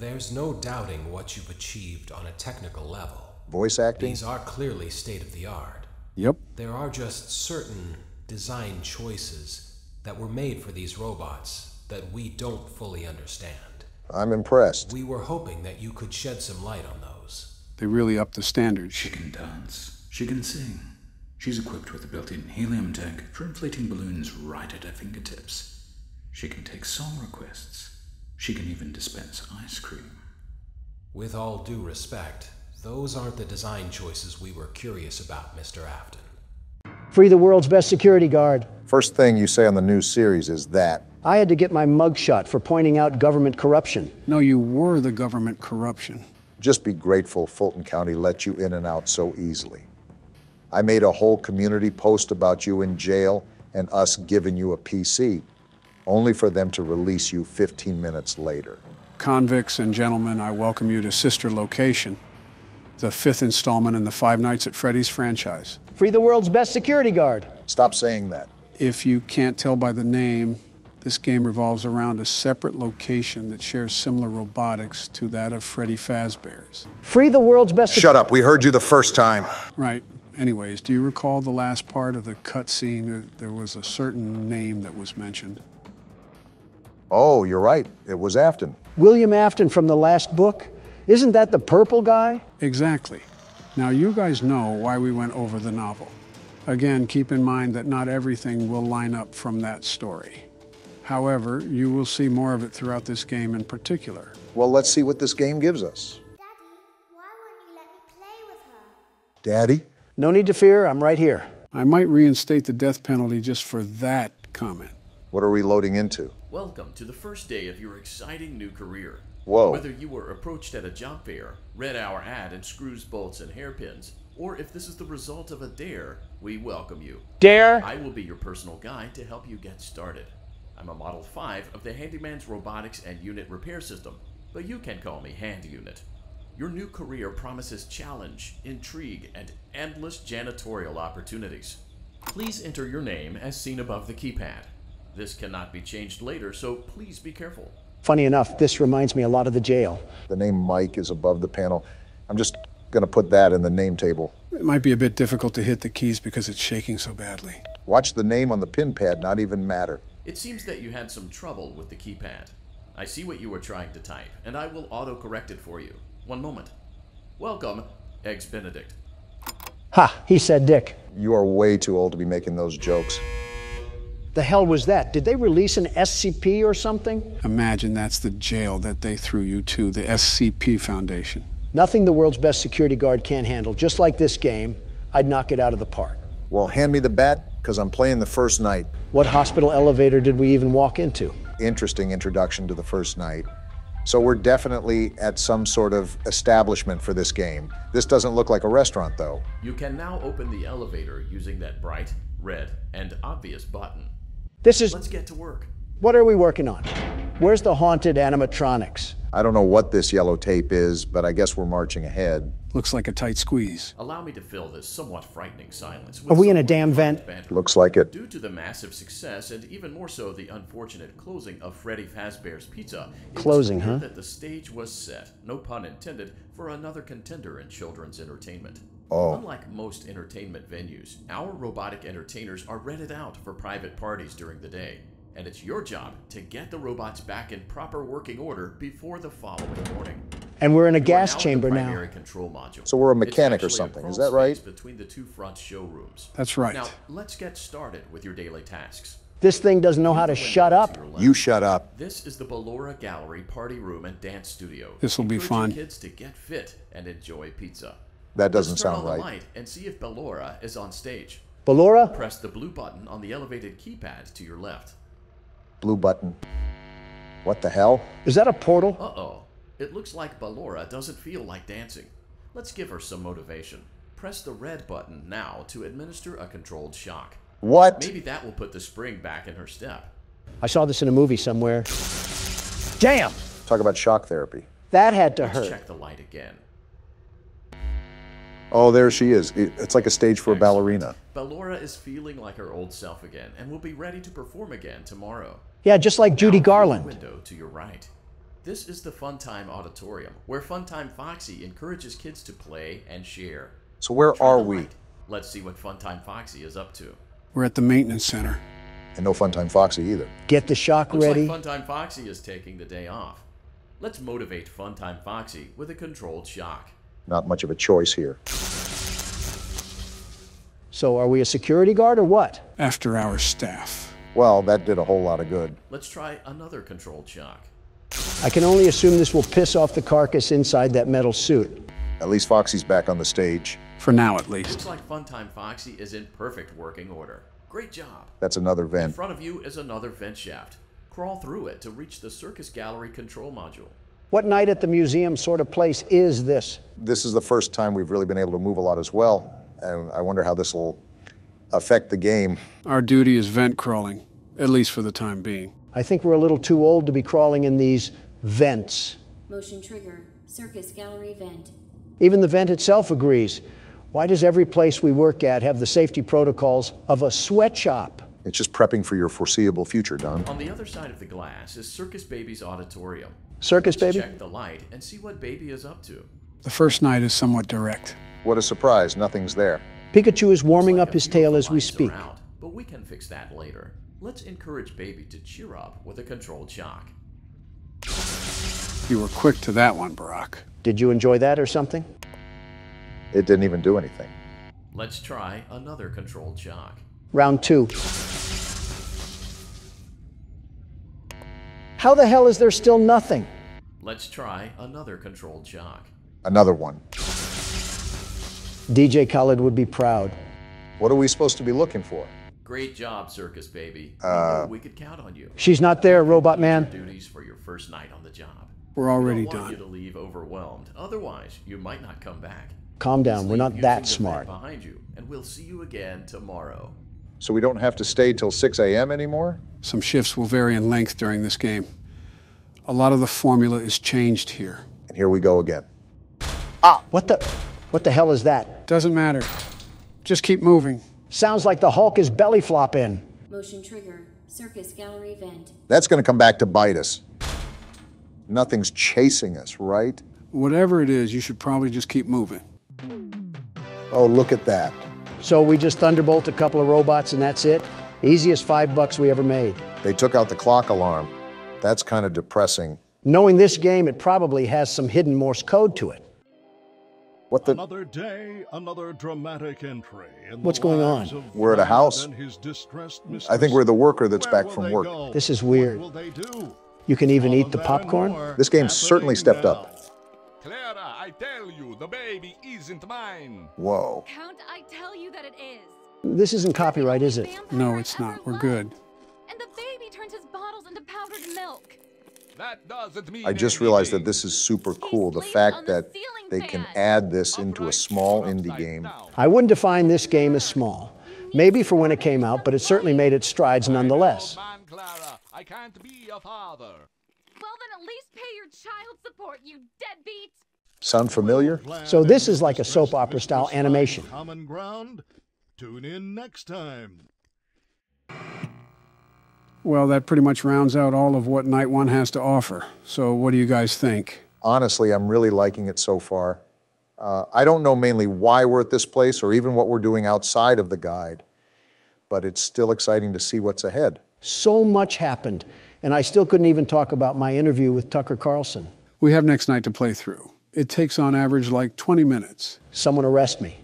There's no doubting what you've achieved on a technical level. Voice acting? These are clearly state of the art. Yep. There are just certain design choices that were made for these robots that we don't fully understand. I'm impressed. We were hoping that you could shed some light on those. They really upped the standards. She can dance. She can sing. She's equipped with a built in helium tank for inflating balloons right at her fingertips. She can take song requests. She can even dispense ice cream. With all due respect, those aren't the design choices we were curious about, Mr. Afton. Free the world's best security guard. First thing you say on the new series is that. I had to get my mugshot for pointing out government corruption. No, you were the government corruption. Just be grateful Fulton County let you in and out so easily. I made a whole community post about you in jail and us giving you a PC, only for them to release you 15 minutes later. Convicts and gentlemen, I welcome you to Sister Location, the fifth installment in the Five Nights at Freddy's franchise. Free the world's best security guard. Stop saying that. If you can't tell by the name, this game revolves around a separate location that shares similar robotics to that of Freddy Fazbear's. Free the world's best. Shut up. We heard you the first time. Right. Anyways, do you recall the last part of the cutscene? There was a certain name that was mentioned. Oh, you're right. It was Afton. William Afton from the last book? Isn't that the purple guy? Exactly. Now, you guys know why we went over the novel. Again, keep in mind that not everything will line up from that story. However, you will see more of it throughout this game in particular. Well, let's see what this game gives us. Daddy, why won't you let me play with her? Daddy? No need to fear, I'm right here. I might reinstate the death penalty just for that comment. What are we loading into? Welcome to the first day of your exciting new career. Whoa. Whether you were approached at a job fair, read our ad and screws, bolts, and hairpins, or if this is the result of a dare, we welcome you. Dare? I will be your personal guide to help you get started. I'm a Model 5 of the Handyman's Robotics and Unit Repair System, but you can call me Hand Unit. Your new career promises challenge, intrigue, and endless janitorial opportunities. Please enter your name as seen above the keypad. This cannot be changed later, so please be careful. Funny enough, this reminds me a lot of the jail. The name Mike is above the panel. I'm just going to put that in the name table. It might be a bit difficult to hit the keys because it's shaking so badly. Watch the name on the pin pad not even matter. It seems that you had some trouble with the keypad. I see what you were trying to type, and I will auto-correct it for you. One moment. Welcome, Eggs Benedict. Ha, he said Dick. You are way too old to be making those jokes. The hell was that? Did they release an SCP or something? Imagine that's the jail that they threw you to, the SCP Foundation. Nothing the world's best security guard can't handle. Just like this game, I'd knock it out of the park. Well, hand me the bat, because I'm playing the first night. What hospital elevator did we even walk into? Interesting introduction to the first night. So we're definitely at some sort of establishment for this game. This doesn't look like a restaurant, though. You can now open the elevator using that bright, red, and obvious button. This is. Let's get to work. What are we working on? Where's the haunted animatronics? I don't know what this yellow tape is, but I guess we're marching ahead. Looks like a tight squeeze. Allow me to fill this somewhat frightening silence. Are we in a damn vent? banter. Looks like it. Due to the massive success and even more so the unfortunate closing of Freddy Fazbear's Pizza, it's Closing, huh? That the stage was set, no pun intended, for another contender in children's entertainment. Oh. Unlike most entertainment venues, our robotic entertainers are rented out for private parties during the day, and it's your job to get the robots back in proper working order before the following morning. And we're in a You gas now chamber now. control module. So we're a mechanic or something, is that right? Between the two front showrooms. That's right. Now, let's get started with your daily tasks. This thing doesn't know how to shut up. to your left. You shut up. This is the Ballora Gallery party room and dance studio. This'll be Encouraging fun. kids to get fit and enjoy pizza. That doesn't Let's turn sound on right. the light and see if Ballora is on stage. Ballora? Press the blue button on the elevated keypad to your left. Blue button. What the hell? Is that a portal? Uh-oh. It looks like Ballora doesn't feel like dancing. Let's give her some motivation. Press the red button now to administer a controlled shock. What? Maybe that will put the spring back in her step. I saw this in a movie somewhere. Damn! Talk about shock therapy. That had to Let's hurt. check the light again. Oh, there she is. It's like a stage for a ballerina. Ballora is feeling like her old self again and will be ready to perform again tomorrow. Yeah, just like Now, Judy through the Garland. Window to your right. This is the Funtime Auditorium, where Funtime Foxy encourages kids to play and share. So where Turn are we? light. Let's see what Funtime Foxy is up to. We're at the maintenance center. And no Funtime Foxy either. Get the shock Looks ready. like Funtime Foxy is taking the day off. Let's motivate Funtime Foxy with a controlled shock. Not much of a choice here. So, are we a security guard or what? After our staff. Well, that did a whole lot of good. Let's try another controlled shock. I can only assume this will piss off the carcass inside that metal suit. At least Foxy's back on the stage. For now, at least. Looks like Funtime Foxy is in perfect working order. Great job. That's another vent. In front of you is another vent shaft. Crawl through it to reach the circus gallery control module. What night at the museum sort of place is this? This is the first time we've really been able to move a lot as well. And I wonder how this will affect the game. Our duty is vent crawling, at least for the time being. I think we're a little too old to be crawling in these vents. Motion trigger. Circus gallery vent. Even the vent itself agrees. Why does every place we work at have the safety protocols of a sweatshop? It's just prepping for your foreseeable future, Don. On the other side of the glass is Circus Baby's auditorium. Circus Let's baby? Check the light and see what Baby is up to. The first night is somewhat direct. What a surprise, nothing's there. Pikachu is warming Looks up his tail as we speak. out, but we can fix that later. Let's encourage Baby to cheer up with a controlled shock. You were quick to that one, Barack. Did you enjoy that or something? It didn't even do anything. Let's try another controlled shock. Round two. How the hell is there still nothing? Let's try another controlled shock. Another one. DJ Khaled would be proud. What are we supposed to be looking for? Great job, Circus Baby. we Uh, we could count on you. She's not there, Robot Man. Duties for your first night on the job. We're We already don't want you done. to leave overwhelmed. Otherwise, you might not come back. Calm down, Just we're leave not using that the vent smart. Behind you, and we'll see you again tomorrow. So we don't have to stay till 6 a.m. anymore? Some shifts will vary in length during this game. A lot of the formula is changed here. And here we go again. Ah, what the what the hell is that? Doesn't matter. Just keep moving. Sounds like the Hulk is belly flopping. Motion trigger. Circus gallery vent. That's going to come back to bite us. Nothing's chasing us, right? Whatever it is, you should probably just keep moving. Oh, look at that. So we just thunderbolt a couple of robots and that's it? Easiest five bucks we ever made. They took out the clock alarm. That's kind of depressing. Knowing this game, it probably has some hidden Morse code to it. What the? Another day, another dramatic entry. In What's going on? We're at a house. and his distressed I think we're the worker that's Where back from work. go? This is What weird. will they do? You can even All eat the popcorn? This game certainly happening stepped up. Clara, I tell you, the baby isn't mine. Whoa. Count, I tell you that it is. This isn't copyright, is it? No, it's not. We're good. And the baby turns his bottles into powdered milk. That doesn't mean I just realized that this is super cool. The fact that they can add this into a small indie game. I wouldn't define this game as small. Maybe for when it came out, but it certainly made its strides nonetheless. Oh, I know, Clara, I can't be a father. Well, then at least pay your child support, you deadbeat. Sound familiar? So this is like a soap opera style animation. Common ground. Tune in next time. Well, that pretty much rounds out all of what Night One has to offer. So, what do you guys think? Honestly, I'm really liking it so far. Uh, I don't know mainly why we're at this place or even what we're doing outside of the guide, but it's still exciting to see what's ahead. So much happened, and I still couldn't even talk about my interview with Tucker Carlson. We have next night to play through. It takes on average like 20 minutes. Someone arrest me.